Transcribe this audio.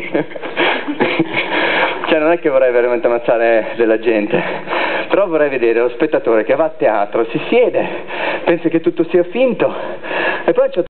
cioè non è che vorrei veramente ammazzare della gente, però vorrei vedere lo spettatore che va a teatro, si siede, pensa che tutto sia finto e poi a un certo